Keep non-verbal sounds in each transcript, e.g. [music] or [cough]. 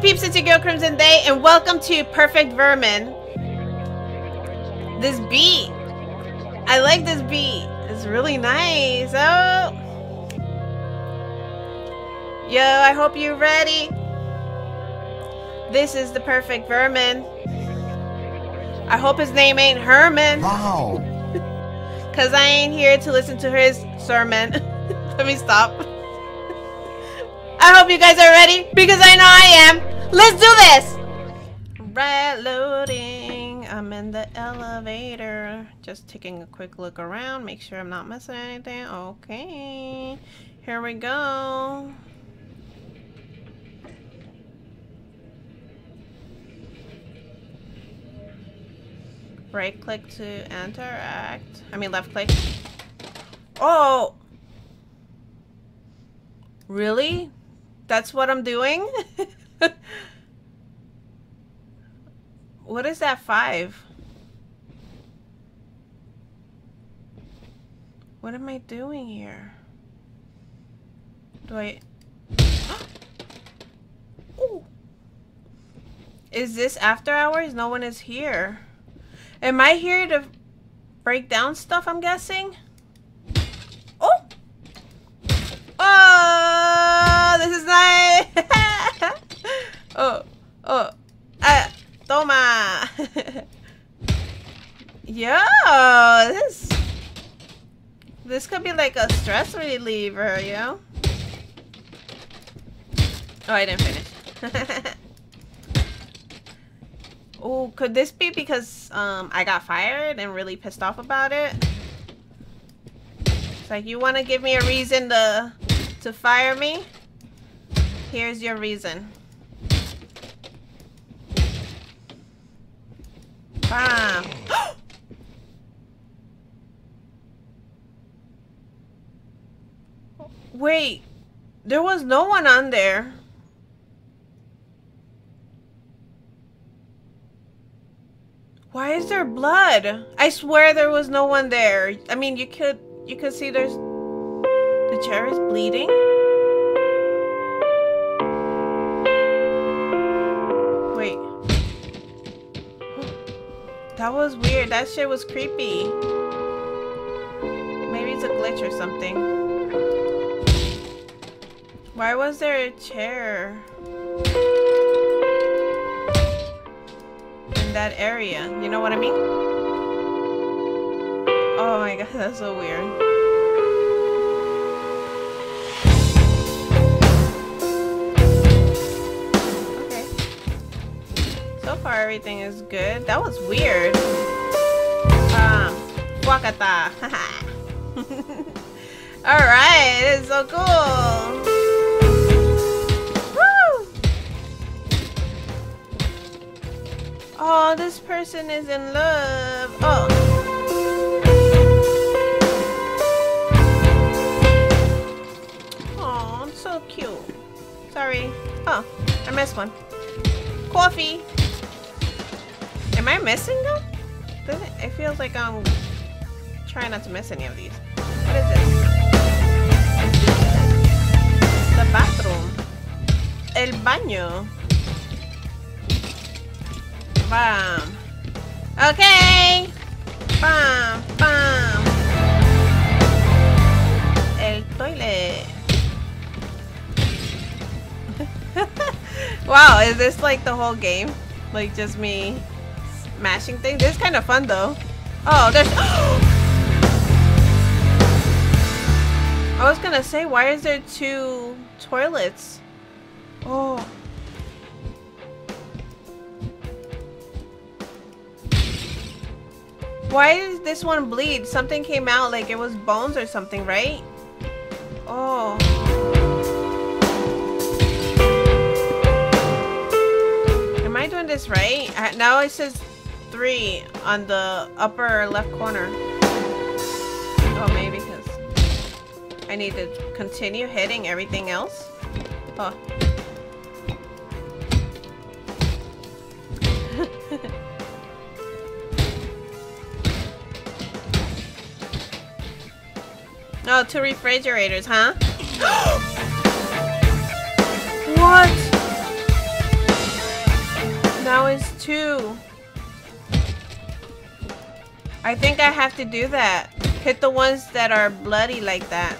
up, peeps? It's your girl Crimson Day, and welcome to Perfect Vermin. This beat, I like this beat. It's really nice. Oh, yo, I hope you're ready. This is the Perfect Vermin. I hope his name ain't Herman. Wow. [laughs] Cause I ain't here to listen to his sermon. [laughs] Let me stop. I hope you guys are ready because I know I am. Let's do this. Reloading. I'm in the elevator. Just taking a quick look around. Make sure I'm not missing anything. Okay. Here we go. Right click to interact. I mean left click. Oh! Really? That's what I'm doing? [laughs] what is that five? What am I doing here? Do I... [gasps] Ooh. Is this after hours? No one is here. Am I here to break down stuff, I'm guessing? Oh! Oh! This is nice! oh, oh. Ah, toma! Yo! This... This could be like a stress reliever, yo? Know? Oh, I didn't finish. [laughs] Oh, could this be because um, I got fired and really pissed off about it? It's like, you want to give me a reason to, to fire me? Here's your reason. Bam. Wait, there was no one on there. Why is there blood? I swear there was no one there. I mean, you could you could see there's the chair is bleeding. Wait. That was weird. That shit was creepy. Maybe it's a glitch or something. Why was there a chair? In that area. You know what I mean? Oh my god, [laughs] that's so weird. Okay. So far everything is good. That was weird. Um, Wakata. [laughs] Alright, it's so cool. Oh, this person is in love. Oh. Oh, it's so cute. Sorry. Oh, I missed one. Coffee. Am I missing them? It, it feels like I'm trying not to miss any of these. What is this? The bathroom. El baño. Bam. Okay. Bam, bam. El toilet. [laughs] wow, is this like the whole game? Like just me smashing things? This is kind of fun though. Oh, there's... [gasps] I was gonna say, why is there two toilets? Oh. Why does this one bleed? Something came out like it was bones or something, right? Oh. Am I doing this right? Now it says three on the upper left corner. Oh, maybe because I need to continue hitting everything else. Oh. Oh, two refrigerators, huh? [gasps] what? Now it's two. I think I have to do that. Hit the ones that are bloody like that.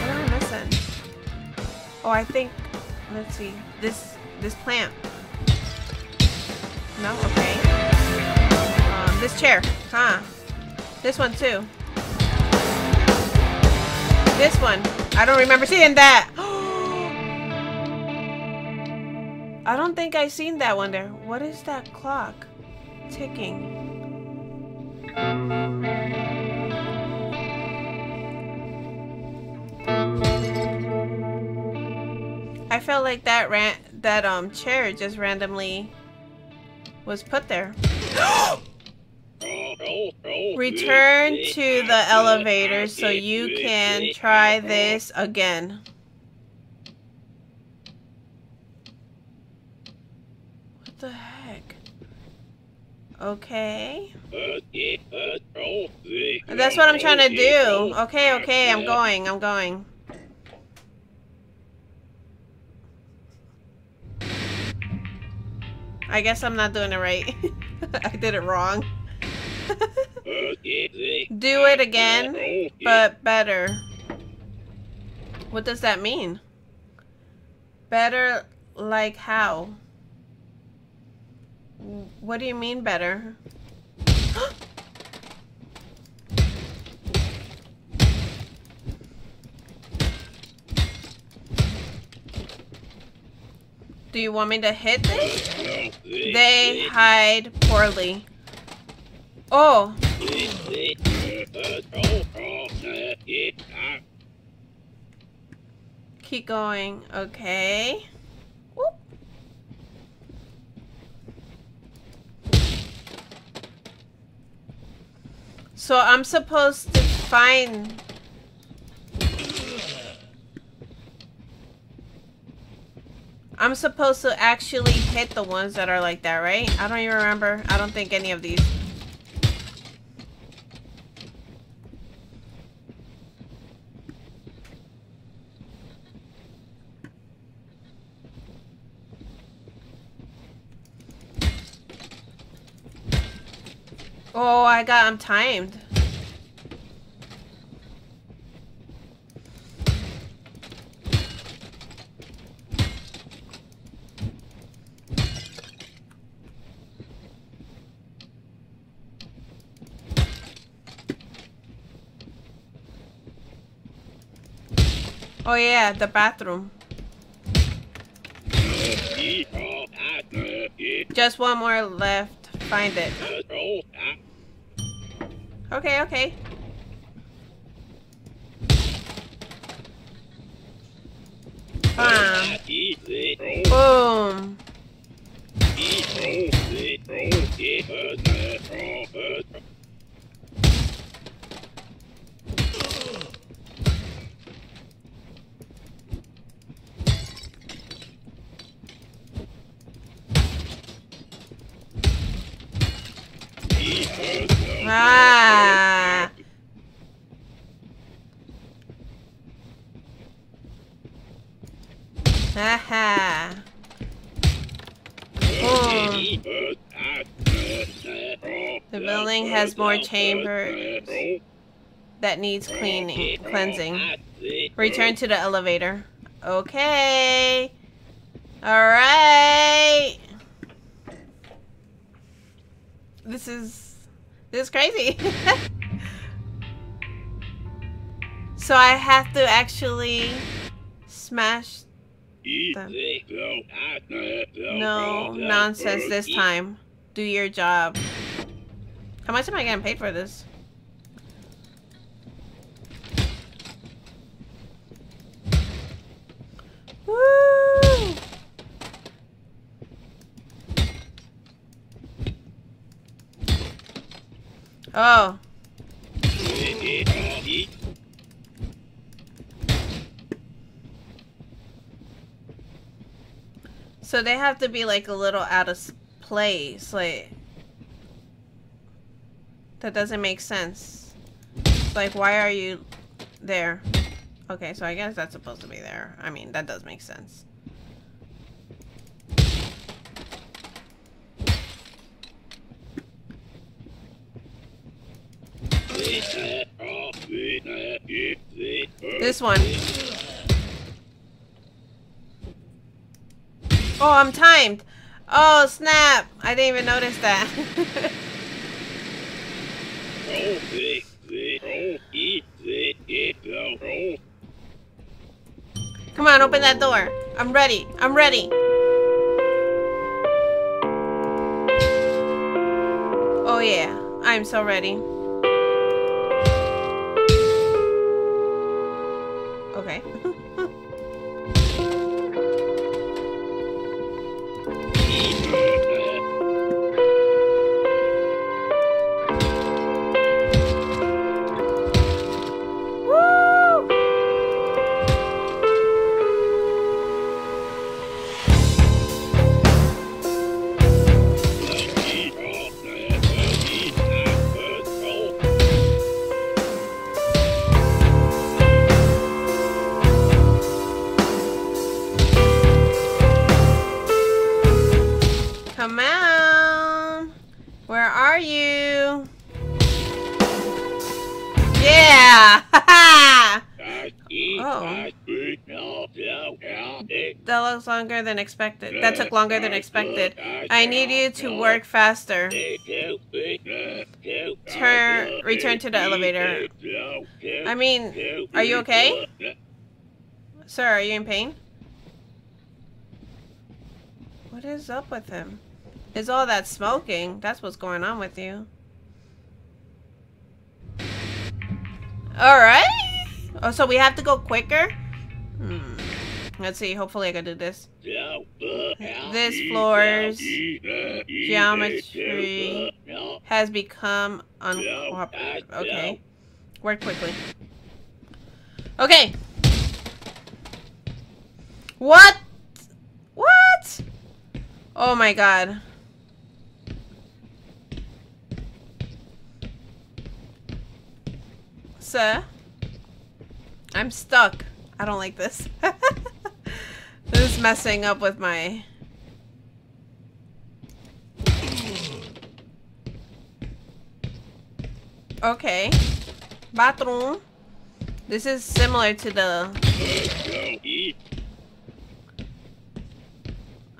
What am I missing? Oh, I think, let's see, this, this plant. No, okay. Um, this chair, huh? This one too. This one. I don't remember seeing that. [gasps] I don't think I seen that one there. What is that clock? Ticking. I felt like that ran that um chair just randomly was put there. [gasps] [gasps] Return to the elevator so you can try this again. What the heck? Okay. That's what I'm trying to do. Okay, okay, I'm going, I'm going. I guess I'm not doing it right. [laughs] I did it wrong. Do it again, but better. What does that mean? Better like how? What do you mean better? [gasps] Do you want me to hit this? They hide poorly. Oh. Keep going. Okay. So I'm supposed to find I'm supposed to actually hit the ones that are like that, right? I don't even remember. I don't think any of these. Oh, I got, I'm timed. Oh yeah, the bathroom. Just one more left. Find it. Okay, okay. Bam. Boom. Ah. Haha. The building has more chambers that needs cleaning, cleansing. Return to the elevator. Okay. All right. This is this is crazy. so I have to actually smash them. No nonsense this time. Do your job. How much am I getting paid for this? Woo! Oh. So they have to be like a little out of place, like that doesn't make sense. Like why are you there? Okay, so I guess that's supposed to be there. I mean, that does make sense. This one. Oh, I'm timed. Oh, snap. I didn't even notice that. [laughs] Come on, open that door. I'm ready. I'm ready. Oh yeah, I'm so ready. Okay. [laughs] That looks longer than expected. That took longer than expected. I need you to work faster. Turn, return to the elevator. I mean, are you okay? Sir, are you in pain? What is up with him? Is all that smoking? That's what's going on with you. Alright. Oh, so we have to go quicker? Hmm. Let's see. Hopefully I can do this. This floor's geometry has become uncooperative. Okay. Work quickly. Okay. What? What? Oh my god. Sir? I'm stuck. I don't like this. [laughs] messing up with my... Okay. Bathroom. This is similar to the...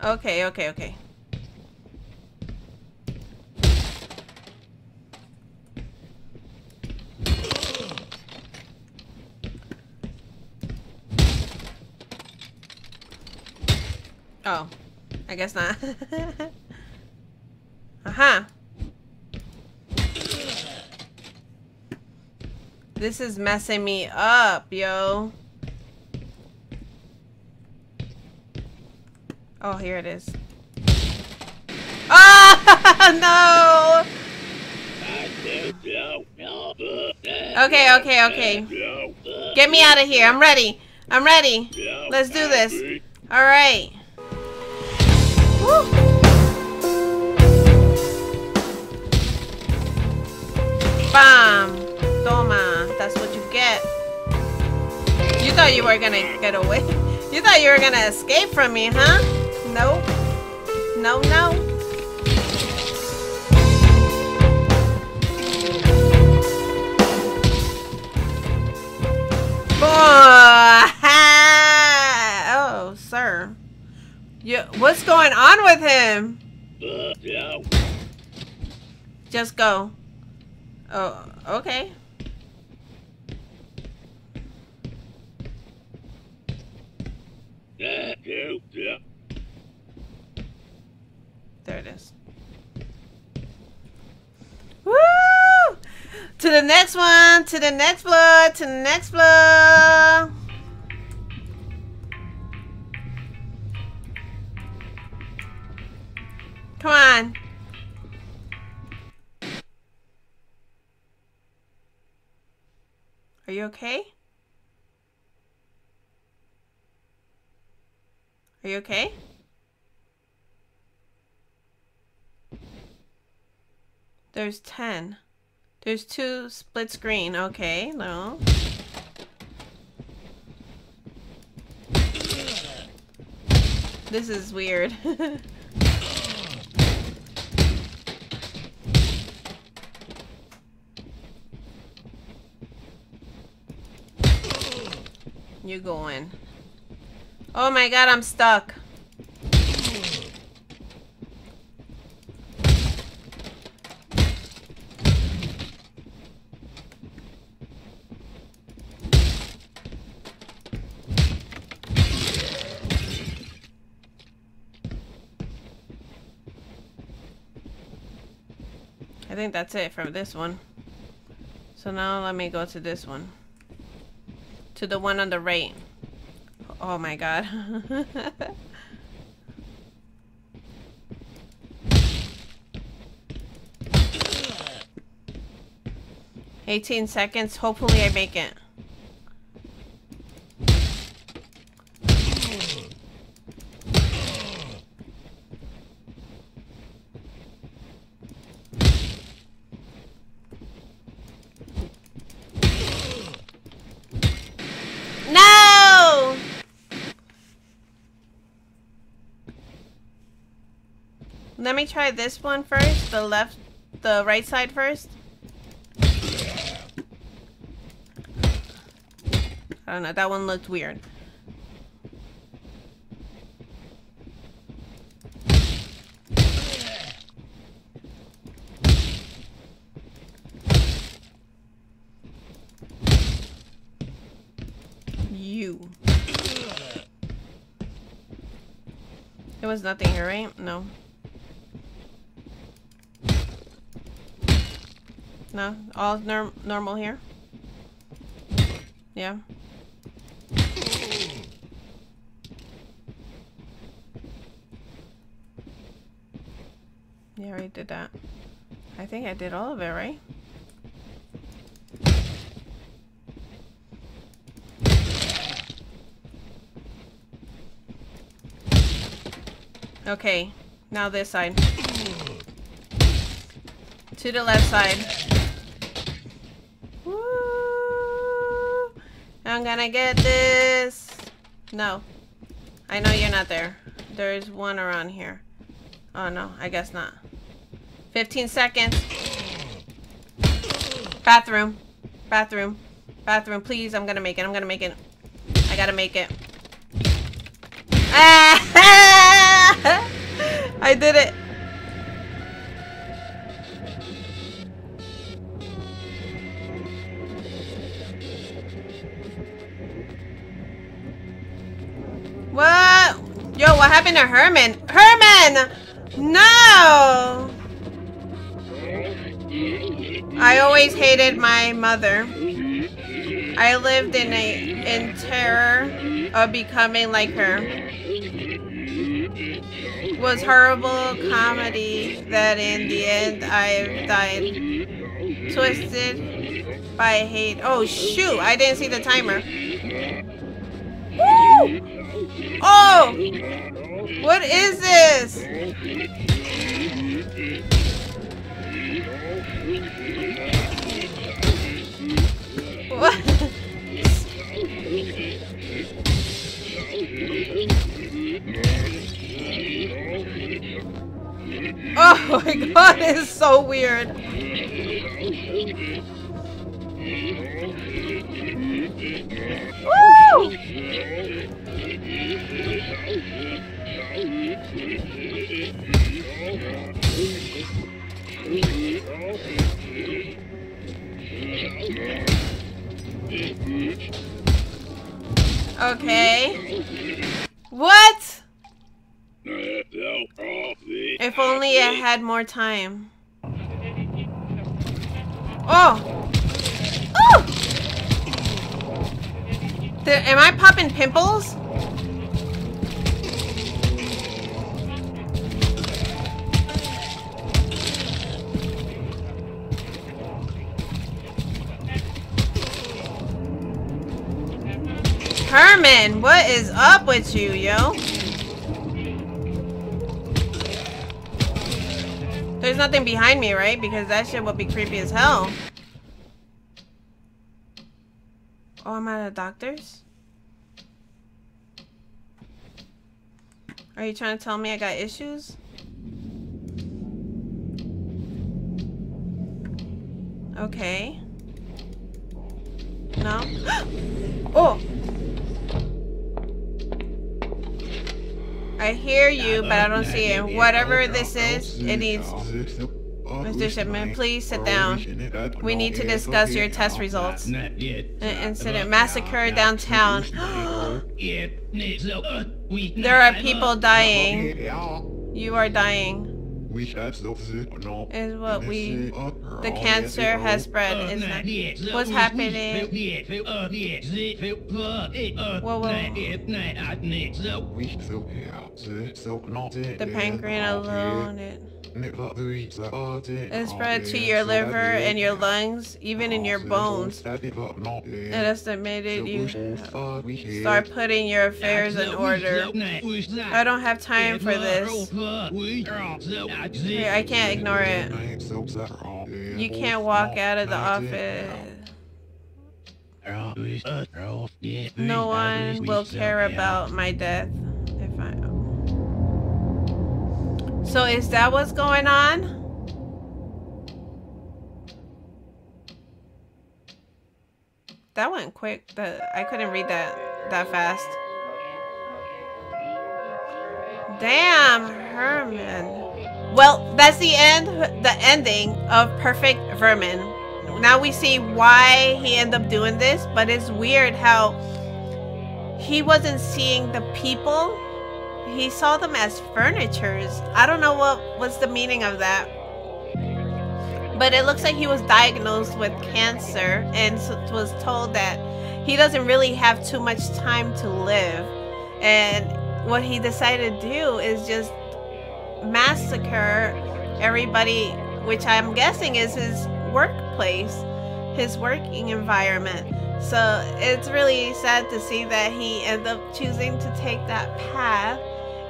Okay, okay, okay. Oh, I guess not. [laughs] uh-huh. This is messing me up, yo. Oh, here it is. Ah, [laughs] no! Okay, okay, okay. Get me out of here. I'm ready. I'm ready. Let's do this. All right. Bam. Toma. That's what you get. You thought you were gonna get away. You thought you were gonna escape from me, huh? No. No, no. Oh, sir. You, what's going on with him? Uh, Just go. Oh, okay. There it is. Woo! To the next one, to the next blood, to the next blood. Come on. Are you okay? Are you okay? There's 10. There's two split screen. Okay, no. This is weird. [laughs] You going. Oh my god, I'm stuck. I think that's it for this one. So now let me go to this one. To the one on the right. Oh my god. [laughs] Eighteen seconds. Hopefully I make it. Let me try this one first. The left, the right side first. I don't know. That one looked weird. You. There was nothing here, right? No. No? All norm normal here? Yeah. Yeah, I did that. I think I did all of it, right? Okay, now this side. To the left side. Woo! I'm gonna get this. No. I know you're not there. There's one around here. Oh no, I guess not. 15 seconds. Bathroom. Bathroom. Bathroom, please. I'm gonna make it. I'm gonna make it. I gotta make it. Ah! [laughs] I did it. What happened to Herman? Herman! No! I always hated my mother. I lived in a in terror of becoming like her. It was horrible comedy that in the end I died. Twisted by hate. Oh shoot, I didn't see the timer. Woo! Oh! What is this? What? [laughs] Oh my god, it's so weird. Had more time. Oh! Oh! There, am I popping pimples? Herman, what is up with you, yo? There's nothing behind me, right? Because that shit would be creepy as hell. Oh, I'm at a doctor's? Are you trying to tell me I got issues? Okay. No? [gasps] oh! I hear you, but I don't see it. Whatever this is, it needs... Mr. Shipman, please sit down. We need to discuss your test results. An incident massacre downtown. there are people dying. You are dying. Is what we... The cancer has spread, isn't? What's happening? Whoa, whoa. The pancreas alone... It spread to your liver and your lungs, even in your bones. It estimated you start putting your affairs in order. I don't have time for this. I can't ignore it. You can't walk out of the office. No one will care about my death. if I. So is that what's going on? That went quick. The I couldn't read that that fast. Damn, Herman. Well, that's the end, the ending of Perfect Vermin. Now we see why he ended up doing this, but it's weird how he wasn't seeing the people he saw them as furnitures. I don't know what was the meaning of that. But it looks like he was diagnosed with cancer and was told that he doesn't really have too much time to live. And what he decided to do is just massacre everybody, which I'm guessing is his workplace, his working environment. So it's really sad to see that he ended up choosing to take that path.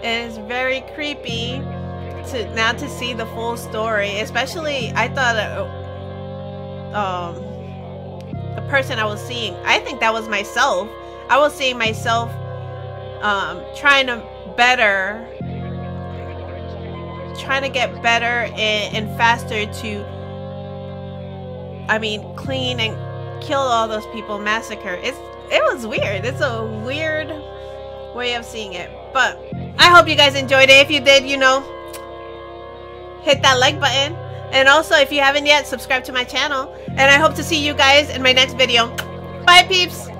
And it's very creepy to now to see the full story. Especially, I thought, uh, um, the person I was seeing, I think that was myself. I was seeing myself, um, trying to better, trying to get better and, and faster to, I mean, clean and kill all those people, massacre. It's it was weird. It's a weird way of seeing it, but. I hope you guys enjoyed it. If you did, you know, hit that like button. And also, if you haven't yet, subscribe to my channel. And I hope to see you guys in my next video. Bye, peeps!